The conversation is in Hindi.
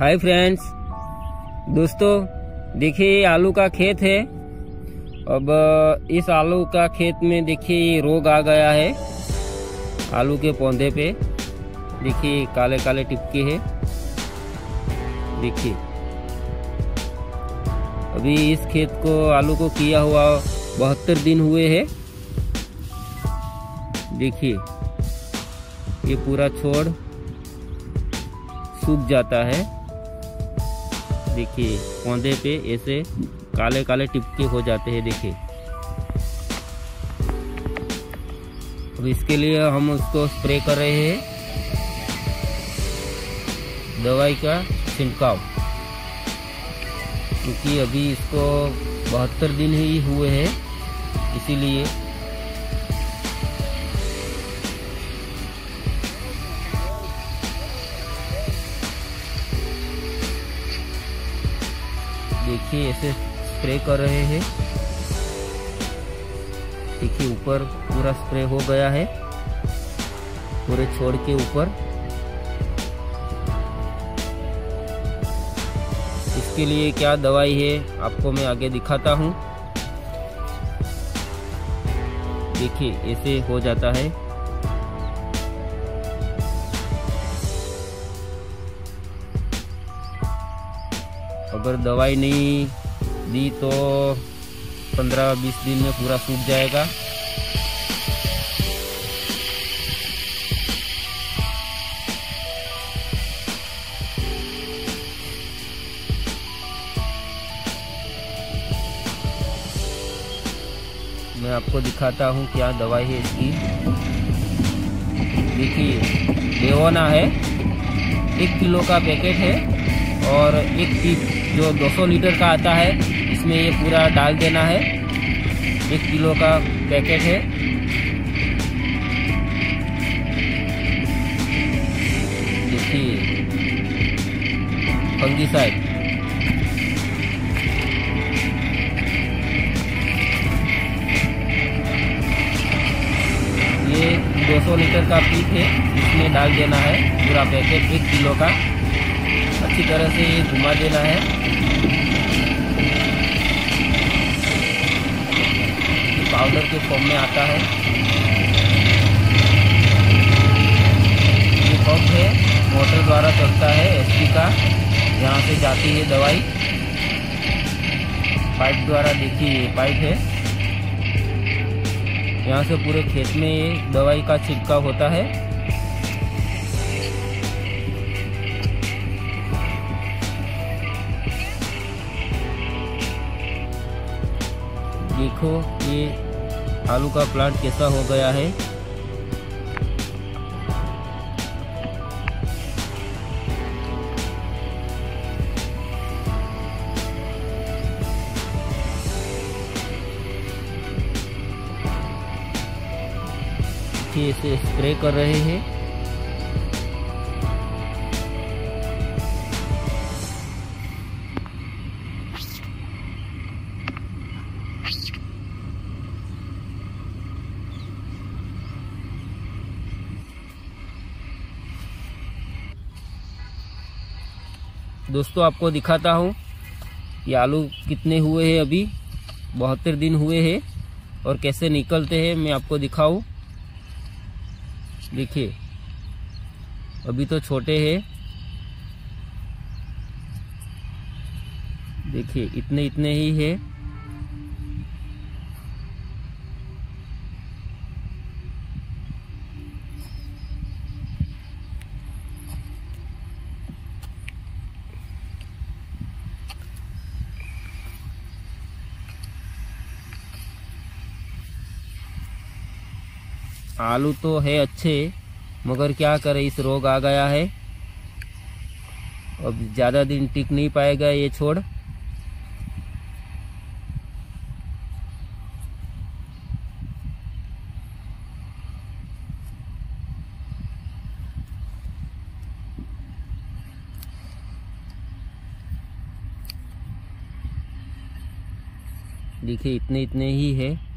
Hi friends. दोस्तों, देखिए आलू का खेत है। अब, इस आलू का खेत में देखिए ये रोग आ गया है आलू के पौधे पे। देखिए काले काले टिपके हैं। देखिए। अभी इस खेत को, आलू को किया हुआ बहत्तर दिन हुए हैं। देखिए, ये पूरा छोड़ सूख जाता है। देखिए, पौधे पे ऐसे काले काले टिपके हो जाते हैं, देखिए। अब इसके लिए हम उसको स्प्रे कर रहे हैं। दवाई का छिड़काव। क्योंकि अभी इसको बहत्तर दिन ही हुए हैं, इसीलिए देखिए, ऐसे स्प्रे कर रहे हैं। देखिए, ऊपर पूरा स्प्रे हो गया है। पूरे छोड़ के ऊपर। इसके लिए क्या दवाई है, आपको मैं आगे दिखाता हूँ। देखिए, ऐसे हो जाता है। अगर दवाई नहीं दी तो 15-20 दिन में पूरा सूख जाएगा। मैं आपको दिखाता हूँ क्या दवाई है इसकी। देखिए लेवोना है। एक किलो का पैकेट है। और एक पीस जो 200 लीटर का आता है, इसमें ये पूरा डाल देना है। एक किलो का पैकेट है। देखिए फंगीसाइड ये 200 लीटर का पीस है, इसमें डाल देना है पूरा पैकेट एक किलो का। अच्छी तरह से ये घुमा देना है। पाउडर के फॉर्म में आता है। ये पंप है मोटर द्वारा चलता है एसपी का। यहाँ से जाती है दवाई। पाइप द्वारा देखिए ये पाइप है। यहाँ से पूरे खेत में दवाई का छिड़काव होता है। देखो ये आलू का प्लांट कैसा हो गया है। इसे स्प्रे कर रहे हैं। दोस्तों, आपको दिखाता हूँ ये आलू कितने हुए हैं अभी, बहत्तर दिन हुए हैं और कैसे निकलते हैं, मैं आपको दिखाऊँ। देखिए, अभी तो छोटे हैं। देखिए इतने इतने ही है। आलू तो है अच्छे, मगर क्या करे, इस रोग आ गया है। अब ज़्यादा दिन टिक नहीं पाएगा ये छोड़। देखिए इतने इतने ही है।